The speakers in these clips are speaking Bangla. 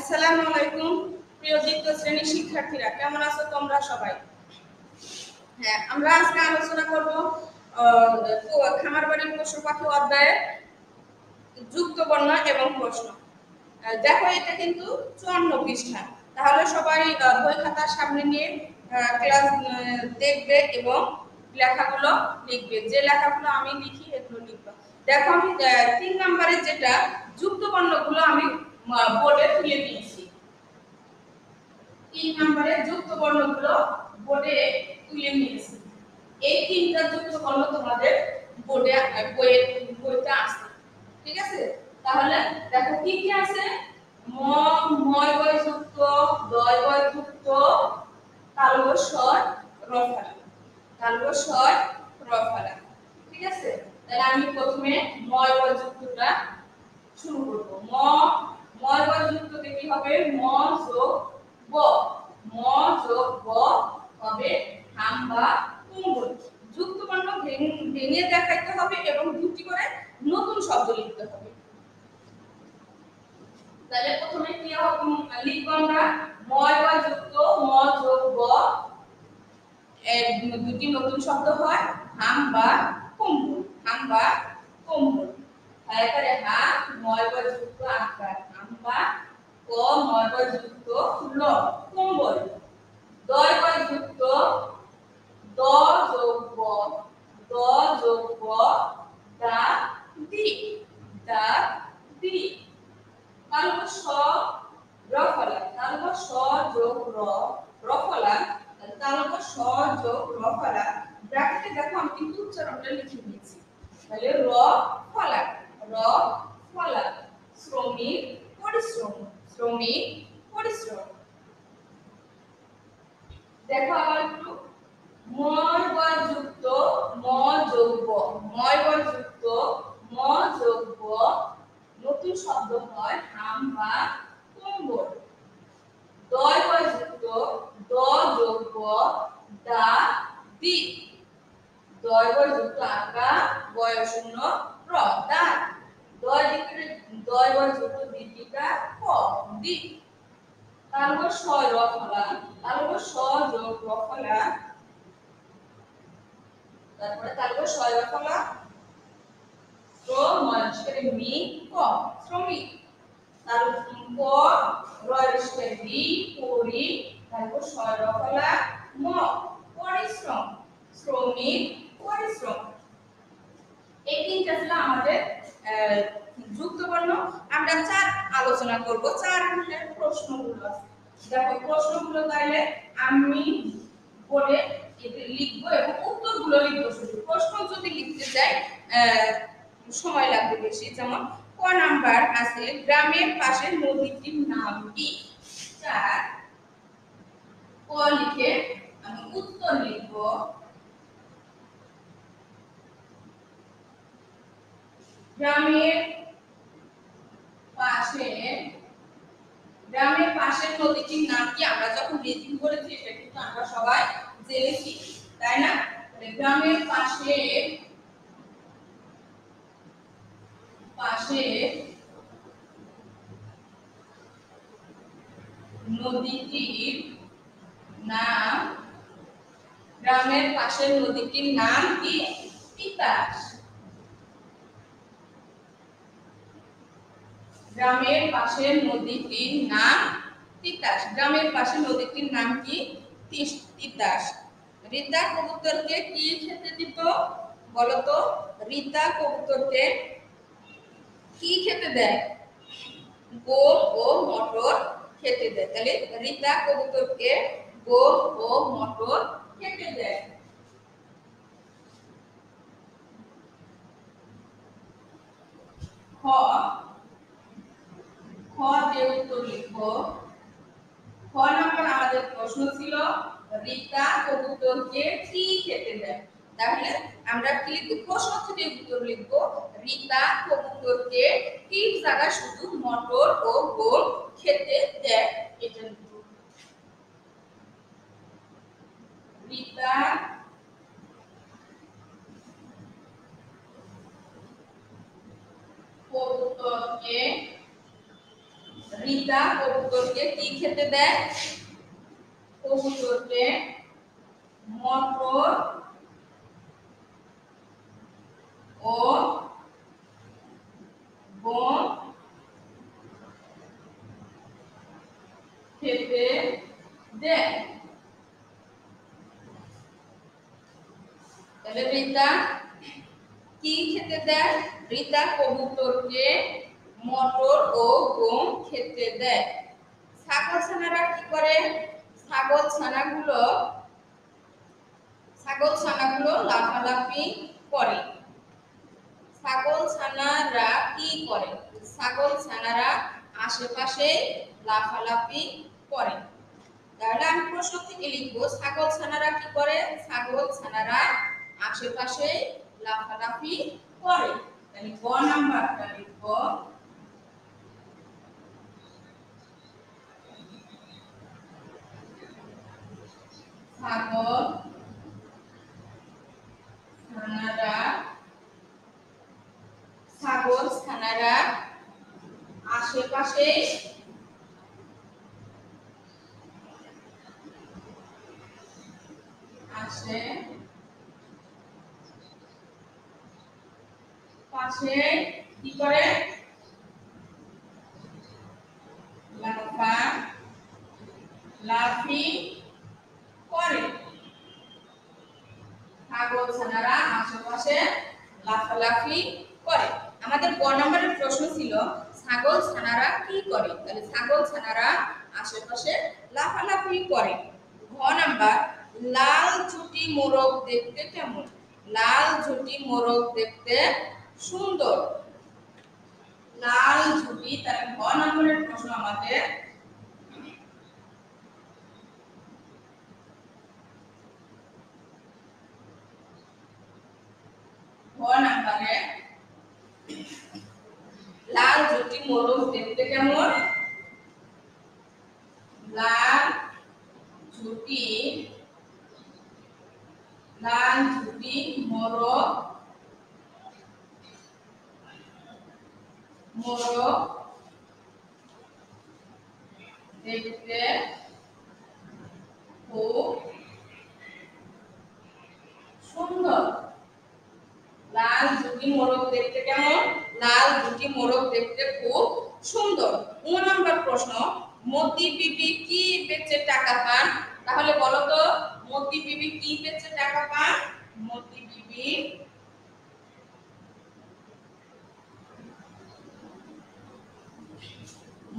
আসসালামু আলাইকুম, প্রিয় দ্বিতীয় শ্রেণির শিক্ষার্থীরা, কেমন আছো তোমরা সবাই? হ্যাঁ আমরা আজকে আলোচনা করব খামার বাড়ির পশু পাখি অধ্যায়ে যুক্ত বর্ণ এবং প্রশ্ন। দেখো, এটা কিন্তু চুয়ান্ন পৃষ্ঠা। তাহলে সবাই বই খাতার সামনে নিয়ে ক্লাস দেখবে এবং লেখাগুলো লিখবে। যে লেখাগুলো আমি লিখি, এগুলো লিখব। দেখো আমি তিন নম্বরে যেটা, যুক্ত বর্ণগুলো আমি বোর্ডে তুলে দিয়েছি। তিন নম্বরে যুক্ত বর্ণগুলো বোর্ডে তুলে নিয়েছি। এই তিনটা যুক্ত বর্ণ তোমাদের বোর্ডে বইয়ে, বইতে আসছে ঠিক আছে? তাহলে দেখো কি কি আছে? ম ময় বয় যুক্ত দয় বয় যুক্ত তালব স্বর রফালা। তালব ঠিক আছে? তাহলে আমি প্রথমে ময় বয় যুক্তটা শুরু করব। ম ময় বয় যুক্ততে কি হবে? ম যোগ ব। ম যোগ ব হবে হাম্বা কুম্বল যুক্ত বর্ণ ভেঙে দেখাইতে হবে এবং দুটি করে নতুন শব্দ লিখতে হবে। তাহলে প্রথমে কি লিখব আমরা ময় বা যুক্ত ম যোগ ব। দুটি নতুন শব্দ হয় হাম বা কুম্বল হাম বা কুম্বল তারপরে হা ময় বা যুক্ত, আকার। হাম বা ক ময় যুক্ত ল কুম্বল দয় যুক্ত দ দ দা দি তালব স রফলা তালব স যোগ র রফলা তালব স যোগ রফলা ব্র্যাকেটে দেখো, আমি কিন্তু উচ্চারণটা লিখে নিয়েছি। তাহলে র ফলা র ফলা শ্রমিক পরিশ্রম শ্রমিক পরিশ্রম। দেখো আবার একটু মর বা যুক্ত ম যোগ ব ময় বয় যুক্ত ম যোগ ব নতুন শব্দ হয় হাম বা কম্বল দয় বয় যুক্ত দ যোগ ব দা দি দয় বয় যুক্ত আকা বয় শূন্য র দা দয় দিকে দীপিকা ক দি তারপর স র ফলা তারপর স যোগ র ফলা তারপরে তারপর স র ফলা শ্রম মি ক শ্রমিক তারপর রয়েছে বি পরি। তারপর স র ফলা ম পরিশ্রম শ্রমিক পরিশ্রম এই তিনটা ছিল আমাদের আহ, যুক্ত বর্ণ আমরা চার আলোচনা করব। চার ধরনের প্রশ্নগুলো দেখো প্রশ্নগুলো তাইলে আমি এতে লিখব এবং উত্তরগুলো লিখব শুধু। প্রশ্ন যদি লিখতে যাই সময় লাগবে বেশি। যেমন, ক নাম্বার আছে, গ্রামের পাশে নদীটির নাম কি? চার। ক লিখে আমি উত্তর লিখব। গ্রামের পাশে, গ্রামের পাশের নদীটির নাম কি? আমরা যখন রিডিং করেছি, এটা কিন্তু আমরা সবাই জেনেছি, তাই না? তাহলে গ্রামের পাশে পাশে নদীটির নাম, গ্রামের পাশের নদীটির নাম কি? তিতাস। গ্রামের পাশের নদীটির নাম তিতাস। গ্রামের পাশে নদীটির নাম কি? তিতাস। রিতা কবুতরকে কি খেতে দিত বলতো? রিতা কবুতরকে কি খেতে দেয়? গম ও মটর খেতে দেয়। তাহলে রিতা কবুতরকে গম ও মটর খেতে দেয়। খ খ যে উত্তর লিখব, খ নাম্বার আমাদের প্রশ্ন ছিল রিতা কবুতরকে কি খেতে দেয়? তাহলে আমরা কি লিখব? প্রশ্ন থেকে উত্তর লিখব রিতা কবুতরকে কি জায়গায় শুধু মটর ও গম খেতে দেয়? এটা লিখব। রিতা কবুতরকে রিতা কবুতরকে কি খেতে দেয় কবুতরকে মটর ও বন খেতে দেয় তাহলে রিতা কি খেতে দেয় রিতা কবুতরকে মটর ও গম খেতে দেয়। ছাগল ছানারা কি করে? ছাগল ছানাগুলো ছাগল ছানাগুলো লাফালাফি করে। ছাগল ছানারা কি করে? ছাগল ছানারা আশেপাশে লাফালাফি করে। তাহলে আমি প্রশ্ন থেকে লিখব, ছাগল ছানারা কি করে? ছাগল ছানারা আশেপাশে লাফালাফি করে। তাহলে গ নাম্বারটা লিখব? ছানারা ছাগল ছানারা আশেপাশে আসে পাশে কি করে লাফা লাফি করে ছাগল ছানারা আশেপাশে লাফালাফি করে আমাদের ক নম্বরের প্রশ্ন ছিল ছাগল ছানারা কি করে? তাহলে ছাগল ছানারা আশেপাশে লাফালাফি করে। ঘ নাম্বার, লাল ঝুটি মোরগ দেখতে কেমন? লাল ঝুটি মোরগ দেখতে সুন্দর। লাল ঝুটি, তাহলে ঘ নম্বরের প্রশ্ন আমাদের ঘ নাম্বারে লাল মোরগ দেখতে কেমন? লাল ঝুটি লাল ঝুটি মোরগ মোরগ দেখতে খুব সুন্দর লাল ঝুটি মোরগ দেখতে কেমন লাল ঝুটি মোরগ দেখতে খুব সুন্দর। ও নাম্বার প্রশ্ন, মতি বিবি কি বেচে টাকা পান? তাহলে বলো তো, মতি বিবি কি বেচে টাকা পান? মতি বিবি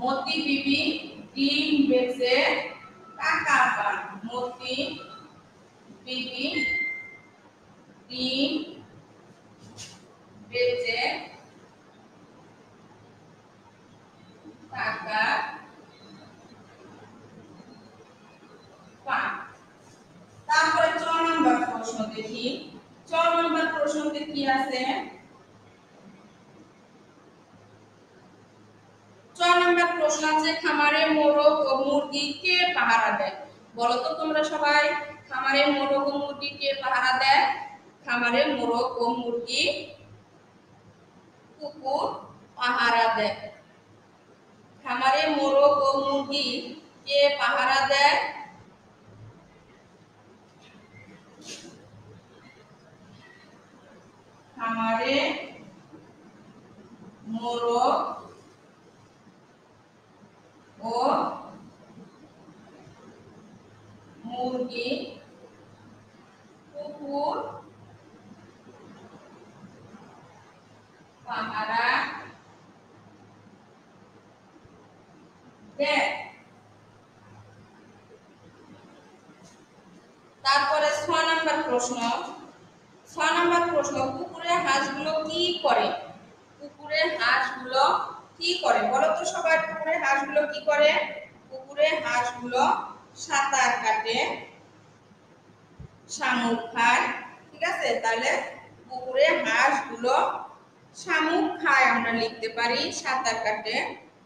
মতি বিবি ডিম বেচে টাকা পান। মতি বিবি ডিম বেচে টাকা পান তারপরে চ নম্বর প্রশ্ন দেখি চ নম্বর প্রশ্নতে কি আছে চ নম্বর প্রশ্ন আছে খামারে মোরগ ও মুরগি কে পাহারা দেয়? বলো তোমরা সবাই, খামারে মোরগ ও মুরগি কে পাহারা দেয়? খামারে মোরগ ও মুরগি কুকুর পাহারা দেয়। খামারে মোরগ ও মুরগি কে পাহারা দেয়? খামারে মোরগ ও মুরগি কুকুর পাহারা দেয় তারপরে ছ নম্বর প্রশ্ন। ছ নম্বর প্রশ্ন পুকুরে হাঁসগুলো কি করে? পুকুরে হাঁসগুলো কি করে? বলো তো সবাই পুকুরে হাঁসগুলো কি করে? পুকুরে হাঁসগুলো সাঁতার কাটে, শামুক খায়, ঠিক আছে? তাহলে পুকুরে হাঁসগুলো শামুক খায় আমরা লিখতে পারি, সাঁতার কাটে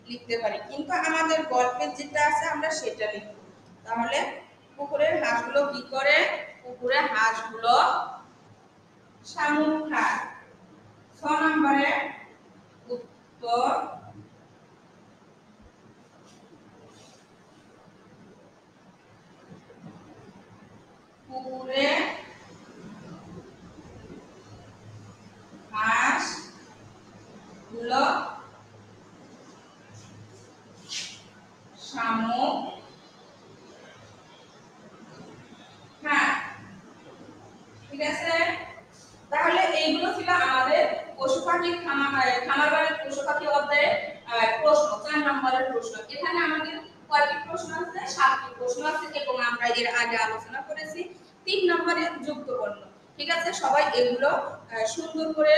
লিখতে পারি। কিন্তু আমাদের গল্পের যেটা আছে আমরা সেটা লিখব। তাহলে পুকুরের হাঁসগুলো কি করে? পুকুরে হাঁসগুলো শামুক খায়। ছ নম্বরে উত্তর শামুক হ্যাঁ ঠিক আছে? তাহলে এইগুলো ছিল আমাদের পশু পাখি খামার বাড়ির পশু পাখি অধ্যায়ের প্রশ্ন, চার নম্বরের প্রশ্ন। এখানে আমাদের কয়েকটি প্রশ্ন আছে? সাতটি প্রশ্ন আছে এবং আমরা এর আগে আলোচনা করেছি। তিন নম্বরে যুক্ত বর্ণ ঠিক আছে? সবাই এগুলো সুন্দর করে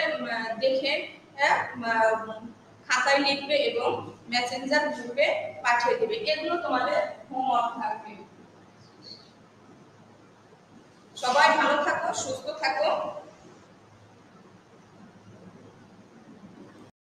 দেখে খাতায় লিখবে এবং মেসেঞ্জার গ্রুপে পাঠিয়ে দেবে। এগুলো তোমাদের হোমওয়ার্ক থাকবে। সবাই ভালো থাকো সুস্থ থাকো।